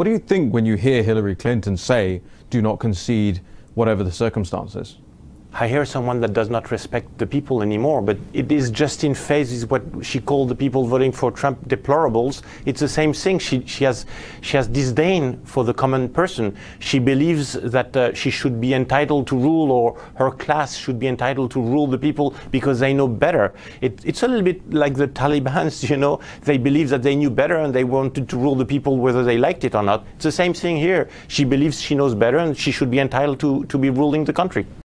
What do you think when you hear Hillary Clinton say, do not concede whatever the circumstances? I hear someone that does not respect the people anymore, but it is just in is what she called the people voting for Trump deplorables. It's the same thing. She, she, has, she has disdain for the common person. She believes that uh, she should be entitled to rule or her class should be entitled to rule the people because they know better. It, it's a little bit like the Taliban's, you know. They believe that they knew better and they wanted to rule the people whether they liked it or not. It's the same thing here. She believes she knows better and she should be entitled to, to be ruling the country.